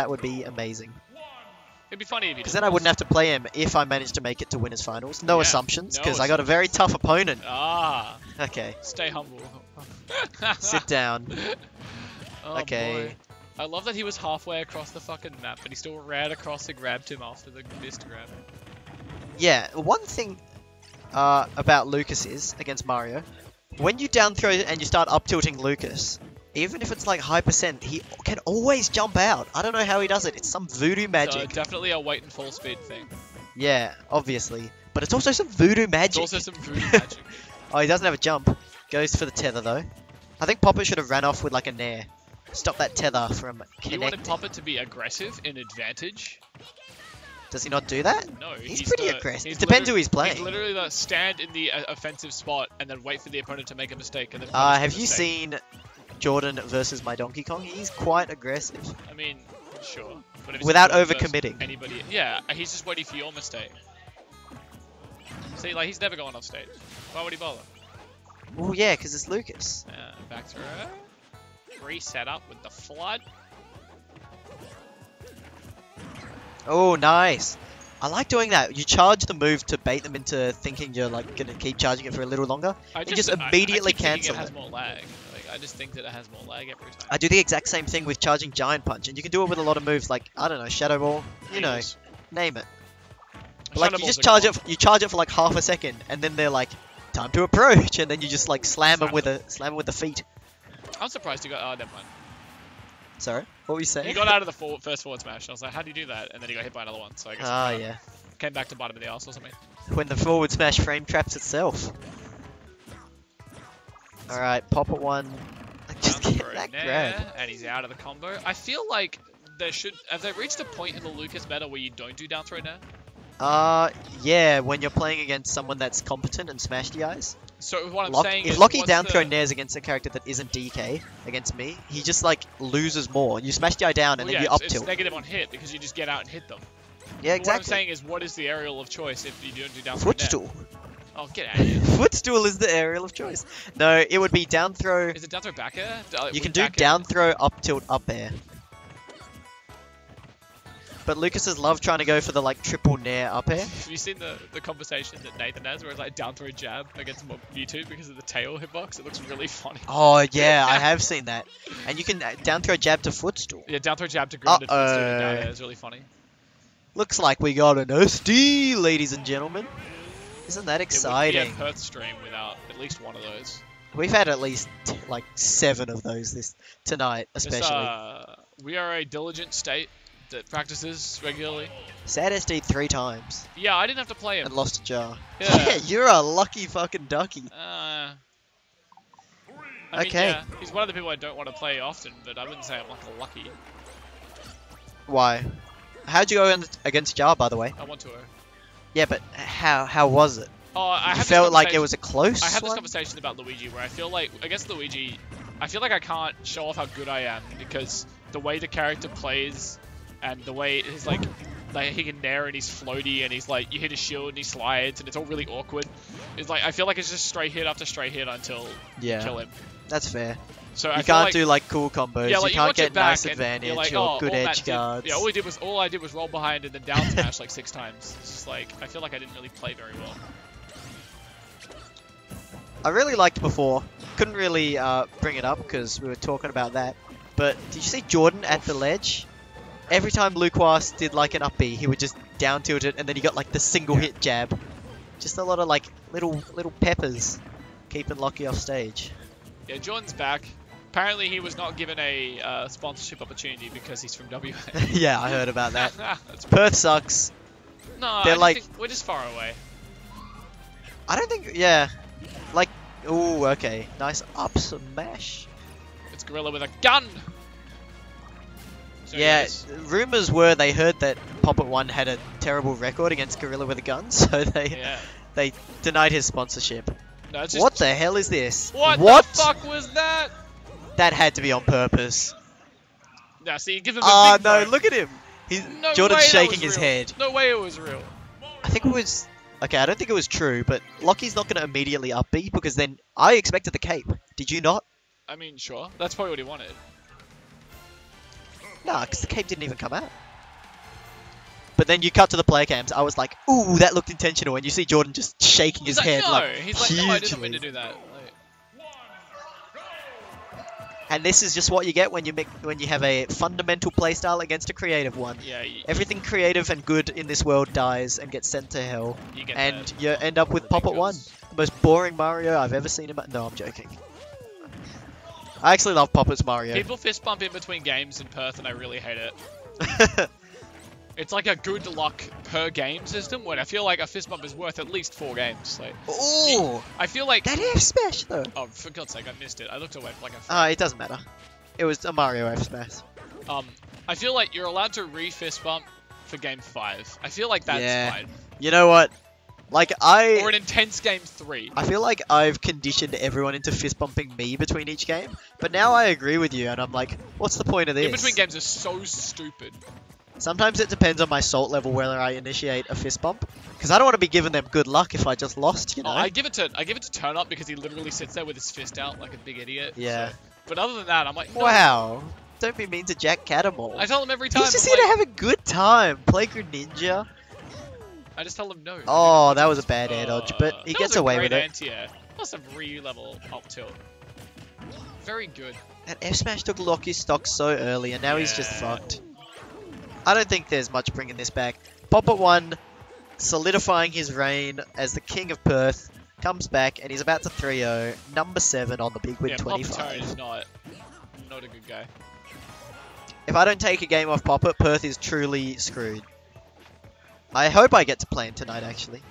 That would be amazing. It'd be funny if Because then I wouldn't have to play him if I managed to make it to winners finals. No Yeah, assumptions, no because I got a very tough opponent. Ah, Okay, stay humble. sit down. Oh, Okay. boy. I love that he was halfway across the fucking map, but he still ran across and grabbed him after the missed grab. Yeah, one thing uh, about Lucas is against Mario, when you down throw and you start up tilting Lucas, even if it's like high percent, he can always jump out. I don't know how he does it. It's some voodoo magic. definitely a weight and full speed thing. yeah, obviously, but it's also some voodoo magic. It's also some voodoo magic. Oh, he doesn't have a jump. Goes for the tether though. I think Popper should have ran off with like a nair. Stop that tether from connecting. You wanted. Puppet to be aggressive in advantage? Does he not do that? No, He's pretty the- aggressive. he's Depends who he's playing. He's literally the stand in the uh, offensive spot and then wait for the opponent to make a mistake and then. Uh, have you mistake. seen Jordan versus my Donkey Kong? He's quite aggressive. I mean, sure. But if Without overcommitting. Anybody? Yeah, he's just waiting for your mistake. See, like he's never going off stage. Why would he bother? Well, yeah, because it's Lucas. Uh, back throw. Reset up with the FLUDD. Oh, nice. I like doing that. You charge the move to bait them into thinking you're like gonna keep charging it for a little longer. I You just, just I- I immediately keep cancel it. has it. more lag. I just think that it has more lag every time. I do the exact same thing with charging Giant Punch, and you can do it with a lot of moves like I don't know, Shadow Ball, you know, name it. Shadow like you just charge it, you charge it for like half a second, and then they're like, time to approach, and then you just like slam them with a slam them with the feet. I'm surprised he got. Oh, never mind. Sorry, what were you saying? He got out of the forward, first forward smash. I was like, how do you do that? And then he got hit by another one. So I guess. Ah, yeah. Came back to him in the ass or something. When the forward smash frame traps itself. All right, Poppet one. Just get that nair, grab. And he's out of the combo. I feel like there should. Have they reached a point in the Lucas meta where you don't do down throw now? Uh, yeah, when you're playing against someone that's competent and smash DIs. So what I'm Lock- saying if is, Lockie what's down the- throw nairs against a character that isn't DK against me, he just like loses more. You smash DI down and Well, then yeah, you up it's, it's negative on hit because you just get out and hit them. Yeah, But What I'm saying is, what is the aerial of choice if you don't do down throw nair? Footstool. Oh, get out of here. Footstool is the aerial of choice. No, it would be down throw. Is it down throw back air? Uh, You can do back air? down throw, up tilt, up air. But Lucas's love trying to go for the like triple nair up air. Have you seen the, the conversation that Nathan has where it's like down throw jab against Mewtwo because of the tail hitbox? It looks really funny. Oh yeah, I have seen that. And you can uh, down throw jab to footstool. Yeah, down throw jab to grounded uh down air is really funny. Looks like we got an SD, ladies and gentlemen. Isn't that It would exciting? be a Perth stream without at least one of those. We've had at least like seven of those this tonight, especially. uh, we are a diligent state that practices regularly. Sad SD three times Yeah, I didn't have to play him. and lost a jar. Yeah. you're a lucky fucking ducky. Uh, I mean, Okay. yeah, he's one of the people I don't want to play often, but I wouldn't say I'm like a lucky. Why? How'd you go against Jar, by the way? I want to. Yeah, but how how was it? Oh, I you felt like it was a close I had this one? conversation about Luigi where I feel like against Luigi, I feel like I can't show off how good I am because the way the character plays and the way he's like, like he can nair and he's floaty and he's like you hit a shield and he slides and it's all really awkward. It's like I feel like it's just straight hit after straight hit until you Yeah, kill him. that's fair. So You I can't like, do like cool combos. yeah, you like can't get nice advantage like, or oh, good all Matt edge did- guards. yeah, all he did was all I did was roll behind and then down smash like six times. It's just like I feel like I didn't really play very well. I really liked before. Couldn't really uh, bring it up because we were talking about that. But did you see Jordan at the ledge? Every time Luquas did like an up B, he would just down tilt it, and then he got like the single hit jab. Just a lot of like little little peppers, keeping Lockie off stage. Yeah, Jordan's back. Apparently, he was not given a uh, sponsorship opportunity because he's from WA. yeah, I heard about that. Perth sucks. no, They're just like- we're just far away. I don't think. Yeah, like. Ooh, okay. Nice up smash. It's Gorilla with a gun. So yeah, yes. rumors were they heard that Poppet One had a terrible record against Gorilla with a gun, so they Yeah. they denied his sponsorship. No, it's just, What the hell is this? What, What? the fuck was that? That had to be on purpose. Now, see, give him a Ah, big no, vote. look at him. He's No Jordan's way that shaking was his real. head. No way it was real. I think it was. Okay, I don't think it was true, but Lockie's not going to immediately up B because then I expected the cape. Did you not? I mean, sure. That's probably what he wanted. Nah, because the cape didn't even come out. But then you cut to the player cams. I was like, ooh, that looked intentional. And you see Jordan just shaking his like, head no. like He's like, no, I didn't mean to hugely. do that. Like, And this is just what you get when you make when you have a fundamental playstyle against a creative one. yeah, you, Everything creative and good in this world dies and gets sent to hell, you get and you end up with Puppet One, the most boring Mario I've ever seen. In my- no, I'm joking. I actually love Puppet's Mario. People fist bump in between games in Perth, and I really hate it. It's like a good luck per game system when I feel like a fist bump is worth at least four games. Like Ooh, I feel like that F smash though. oh for God's sake I missed it. I looked away for like a Uh, it doesn't matter. It was a Mario F smash. um. I feel like you're allowed to re fist bump for game five. I feel like that's Yeah. fine. You know what? Like I, Or an intense game three. I feel like I've conditioned everyone into fist bumping me between each game, but now I agree with you, and I'm like, what's the point of this? In between games are so stupid. Sometimes it depends on my salt level whether I initiate a fist bump, because I don't want to be giving them good luck if I just lost, you know. Oh, I give it to I give it to turn up because he literally sits there with his fist out like a big idiot. Yeah. so- But other than that, I'm like, no. Wow. Don't be mean to Jack Catamore. I tell him every time. He's just I'm here to have a good time. Play Greninja. I just tell him no. Oh, that was a bad air dodge, but Uh, he that gets away with it. Anti-air. Plus a Ryu level up tilt. Very good. And F Smash took Locky's stock so early, and now he's just fucked. I don't think there's much bringing this back. Popper one, solidifying his reign as the king of Perth, comes back, and he's about to 3-0, number 7 on the Big Win yeah, Papa 25. Tone is not not a good guy. If I don't take a game off Popper, Perth is truly screwed. I hope I get to play him tonight, actually.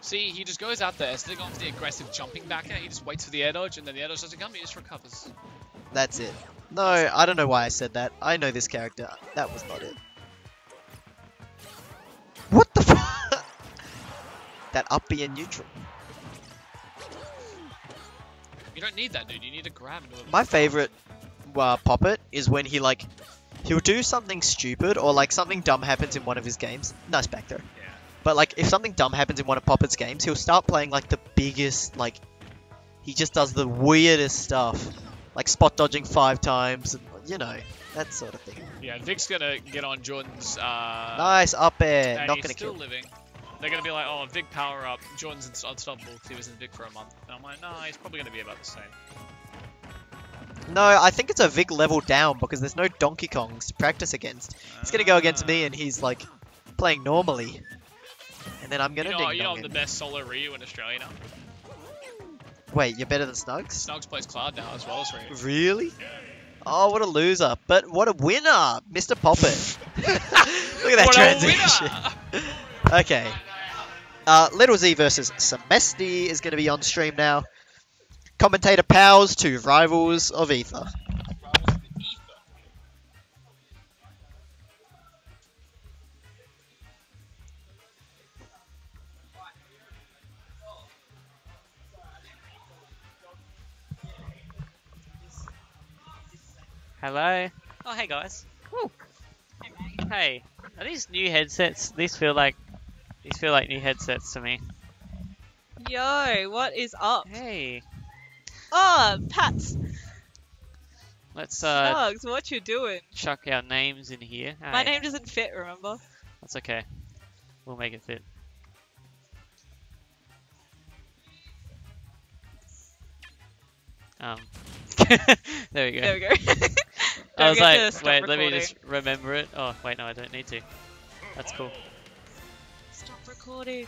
See, he just goes out there instead of going for the aggressive jumping back he just waits for the air dodge, and then the air dodge doesn't come, he just recovers. That's it. No, I don't know why I said that. I know this character. That was not it. What the fuck? that up B and neutral. You don't need that, dude. You need to grab. My favorite uh, Poppet is when he like he'll do something stupid or like something dumb happens in one of his games. Nice back throw. Yeah. But like if something dumb happens in one of Poppet's games, he'll start playing like the biggest like he just does the weirdest stuff. Like spot dodging five times and you know, that sort of thing. Yeah, Vic's gonna get on Jordan's. Uh, Nice up air, not gonna still kill. living. They're gonna be like, oh, Vic power up. Jordan's unstoppable because he was in Vic for a month. And I'm like, no, he's probably gonna be about the same. No, I think it's a Vic level down because there's no Donkey Kongs to practice against. He's gonna go against me and he's like playing normally. And then I'm gonna know, ding you know I'm the best solo Ryu in Australia now. Wait, you're better than Snugs? Snugs plays Cloud now as well as Ryu. Really? Yeah. Oh, what a loser. But what a winner, Mr. Poppet. Look at that What transition. Okay. Uh, Little Z versus Semesti is going to be on stream now. Commentator Powers to Rivals of Aether. Hello. Oh, hey guys. Woo. Hey, are these new headsets? These feel like these feel like new headsets to me. Yo, what is up? Hey, Oh, Pats, let's uh Snugs, what you doing? chuck our names in here. My Hey, name doesn't fit, remember? That's okay. We'll make it fit. Um. there we go. There we go. I was like, stop wait, let me just remember it. Oh, wait, no, I don't need to. That's cool. Stop recording.